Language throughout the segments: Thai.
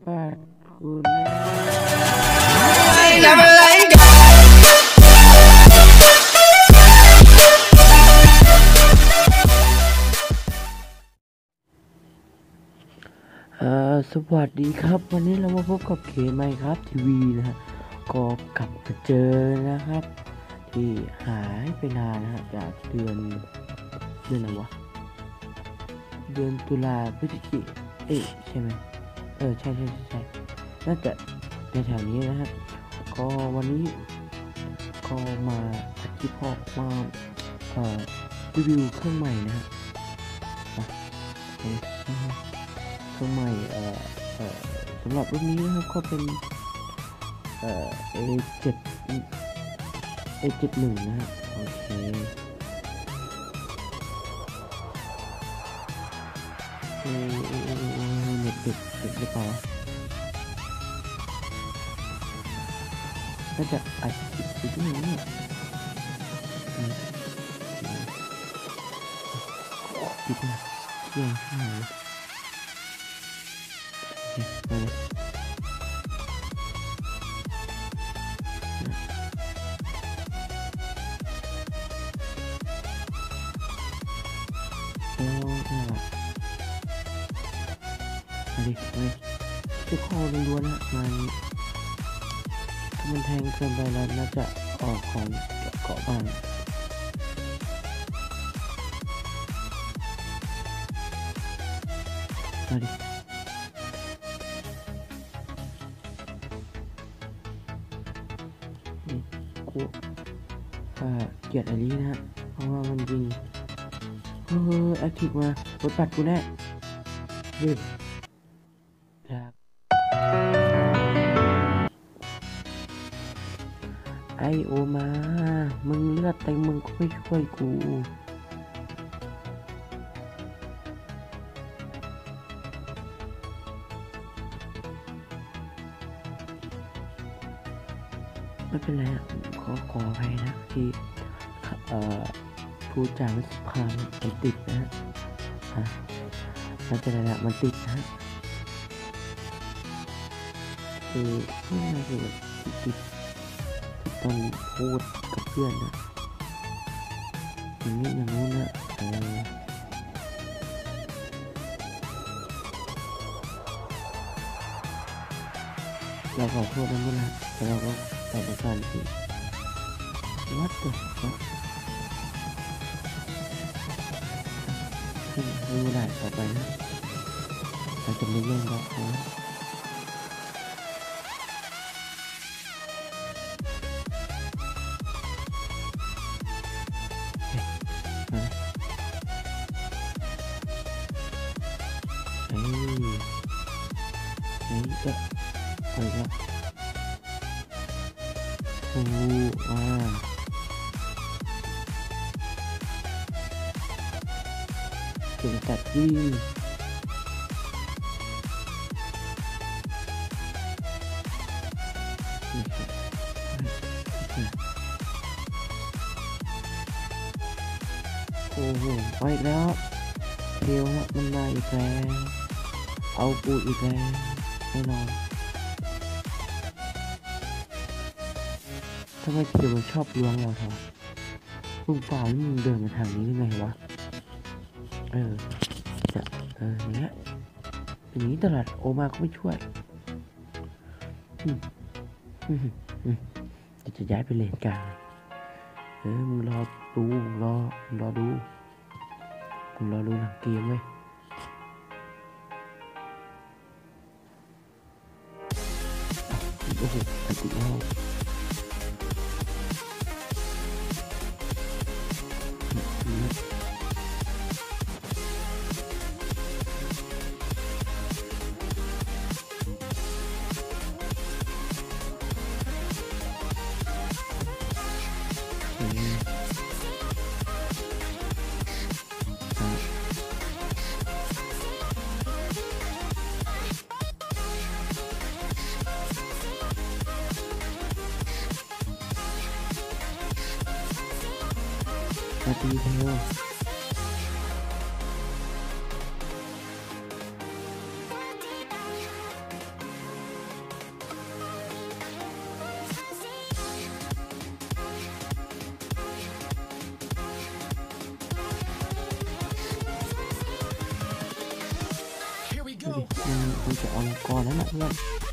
สวัสดีครับ วันนี้เรามาพบกับเคไมครับทีวีนะฮะก็กลับมาเจอนะครับ ที่หายไปนานนะฮะจากเดือนเดือนอะไรวะเดือนตุลาพฤศจิกเอ้ยใช่ไหม เออใช่ใช่ใช่ใช่น่าจะในแถวนี้นะฮะก็วันนี้ก็มาอัดคลิปพอมาเอ่อรีวิวเครื่องใหม่นะฮะเครื่องใหม่เอ่อเอ่อสำหรับรุ่นนี้นะครับก็เป็นเอ่อ A7 A71 นะฮะโอเคเออเอเจ็ดหรือเปล่าน่าจะอัดคลิปอเนี่ยอืม ปิดนะแย่งข้างเลย ดิมาดิทุกข้อล้วนๆนะมาถ้ามันแทงเกินไปแล้วน่าจะออกของเกาะบ้านมาดินี่กูอ่าเกลียดอันนี้นะฮะ เพราะว่ามันยิงเฮ้ยแอคทีฟมาปดปัดกูแน่เฮ้ยค ไอโอมา มึงเลือดเต็มมึงก็ไม่ช่วยกูไม่เป็นไรขอขออภัยนะที่เอ่อพูดจาไม่สุภาพมันติดนะฮะมันจะอะไรละมันติดนะคือไม่ใช่คือแบบติด ติดตอนพูดกับเพื่อนนะอย่างนี้อย่างนู้นนะเออเราขอโทษนะมุนะแต่เราก็ตอบการที่ What the fuck ขึ้นไม่ได้ต่อไปนะเราจะไม่เล่นแล้วนะ โอ้อ่าเก่งจัดยี่โอ้โหไปแล้วเดียวมันมาอีกแล้ว เอาปูอีกแล้วแน่นอน ทำไมเคียวมันชอบล้วงเราทำไมมึงเปล่านี่มึงเดินมาทางนี้ได้ไงวะ เออจะเอออย่างเงี้ยอย่างนี้ตลอดโอมาก็ไม่ช่วยอืมอืมอืมเดี๋ยวจะย้ายไปเลนกลางเออมึงรอดูมึงรอมึงรอดูมึงรอดูหนังเกมเว้ยโอ้โหอันติแล้ว đi theo Go. Ừ, tôi chọn con đấy bạn các bạn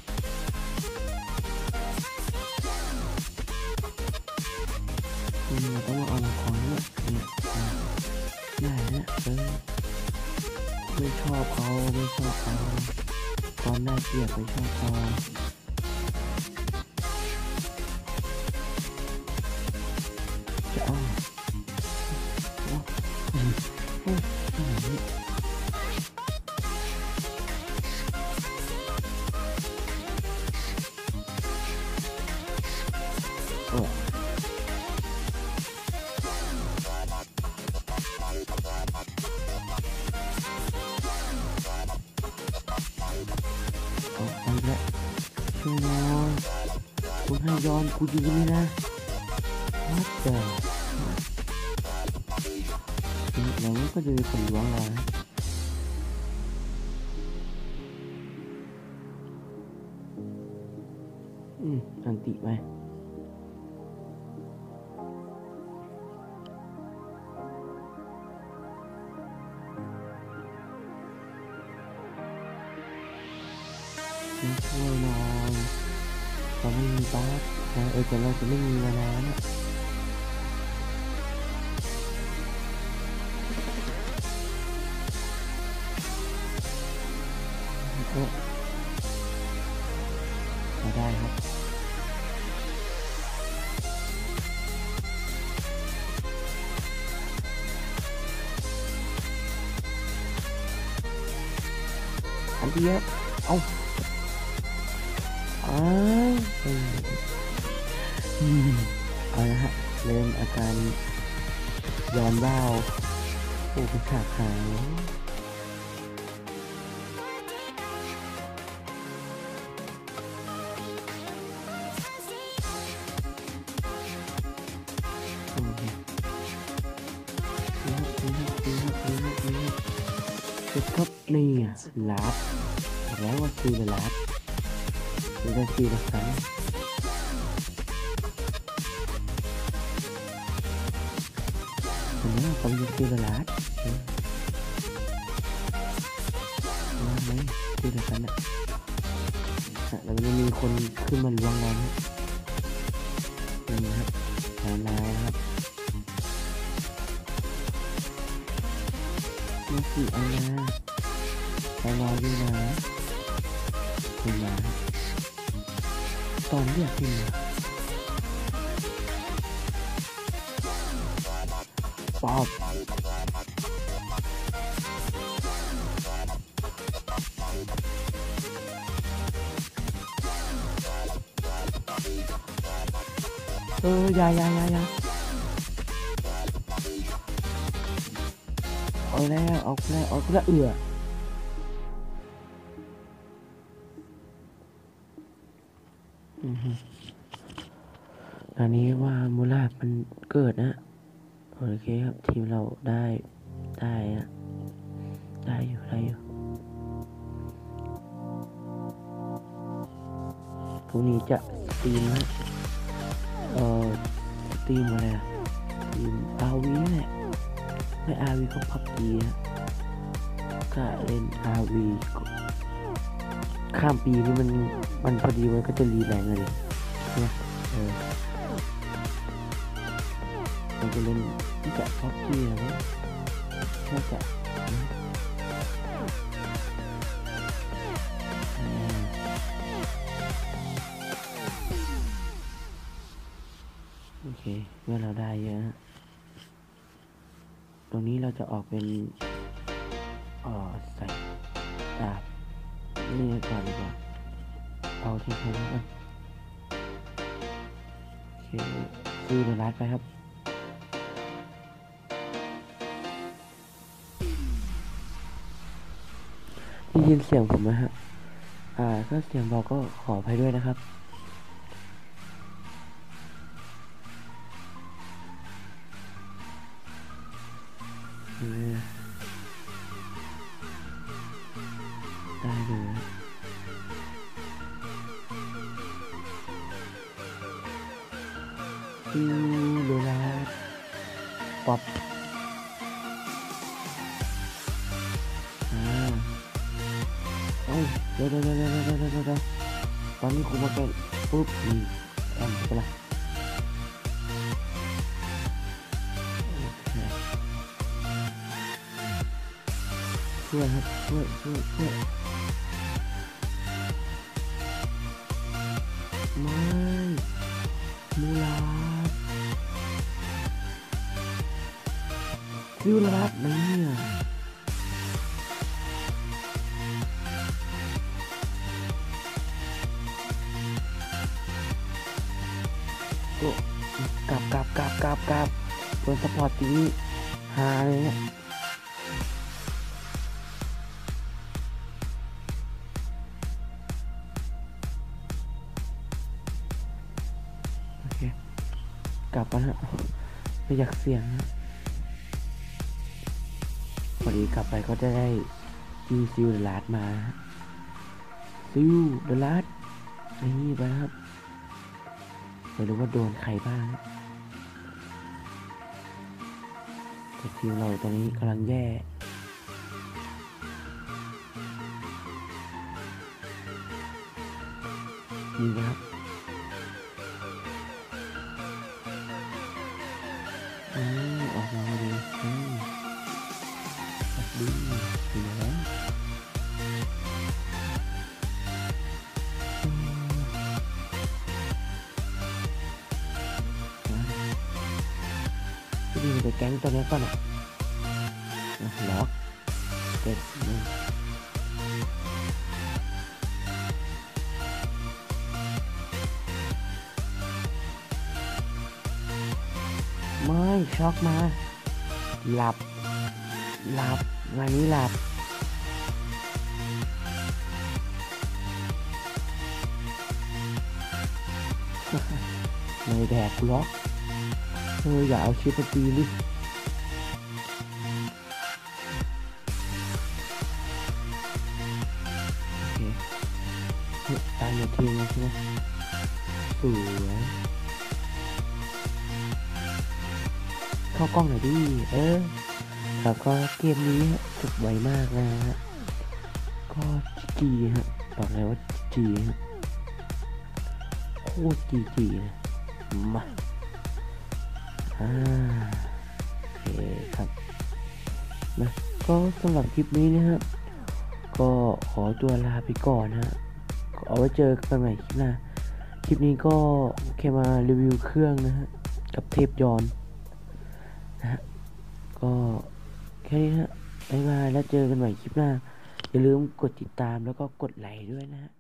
นี่ยเออไม่ชอบเขาไม่ชอบเขาตอนได้เปรียบไม่ชอบเขาจะเอาเอ ให้ย้อนกูยิงนี่นะวั นะเออแต่เราจะไม่มีมาแล้วเนี่ยก็มาได้ครับอันเดียวเอาอ้าว เอาละฮะ เริ่มอาการย้อนว่าวโอ้เป็นขาขาวอืมดีครับดีครับดีครับดีครับดีครับเสร็ครับนี่อะลับ แล้วว่าคือลับ Chúng ta chia được cái Mình nói là không như kia là lá Ừ. Lá mấy kia là cái nè À, แล้วมันมีคนขึ้นมาล้วงเรานะนี่นะครับหาลายครับนี่คืออานาไปรออยู่นะคุณมาตอนเรียกขึ้นมา ป๊อบเอออยาอยาอยาอยาเอาแล้วเอาแล้วเอาแล้วเอืออันนี้ว่ามูลาดมันเกิดนะ โอเคครับทีมเราได้ได้นะได้อยู่ได้อยู่พรุ่งนี้จะตีมนะเอ่อตีมอะไรอะตีมอาวีแหละไม่อาวีก็พับจีนะก็เล่นอาวีข้ามปีนี่มันมันพอดีมันก็จะรีแรงเลยใช่ไหมเออ จะเล่นที่จะพับจีนะมั้งน่าจะนะอ่โอเคเมื่อเราได้เยอะฮะตรงนี้เราจะออกเป็นออใส่ดาบนี่ก่อนดีกว่าเอาที่ผมก่อนโอเคซื้อเดลัดไปครับ ยินเสียงผมไหมฮะ อ่า ก็เสียงเบาก็ขออภัยด้วยนะครับ ได้เลยฟิวเวลป๊อป เดี๋ยวเดี๋ยวเดี๋ยวเดี๋ยวเดี๋ยวเดี๋ยวตอนนี้ครูมาแกนปุ๊บนี่แอมไปละช่วยครับช่วยช่วยช่วยไม่มูลาดซิวลาดเนี่ ก็กลับกลับกลับกลับกลับโดนสปอร์ตี้หาเลยเนี่ยโอเค กลับมาฮะไม่อยากเสี่ยงนะพอดีกลับไปก็จะได้จีซิลเดลาดมาซิลเดลาดนี่ไปนะครับ ไม่รู้ว่าโดนใครบ้างแต่ทีมเราตอนนี้กำลังแย่นี่นะครับ พี่ดีมันแก๊งตัวนี้ก่อนอะล็อกเก็บอืมไม่ช็อกมา หลับ หลับงานนี้หลับไม่แดกล็อก เอออย่าเอาชิปมาตีดิโอเคเฮ้ยตามอยู่ทีมแล้วใช่ไหมสวยเข้ากล้องหน่อยดิ เออแล้วก็เกมนี้จบไวมากนะฮะ ก็จีฮะบอกเลยว่าจีฮะ โคตรจีจีเลยมา อ่าโอเคครับนะก็สำหรับคลิปนี้นะครับ ก็ขอตัวลาไปก่อนนะฮะเอาไว้เจอกันใหม่คลิปหน้าคลิปนี้ก็แค่มารีวิวเครื่องนะฮะกับเทปยอนนะฮะก็แค่นี้ฮะบ๊ายบายแล้วเจอกันใหม่คลิปหน้า อย่าลืมกดติดตามแล้วก็กดไลค์ด้วยนะฮะ